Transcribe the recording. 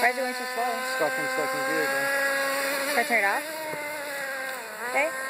Why is it going so slow? Stuck in second gear again. Can I turn it off? Okay.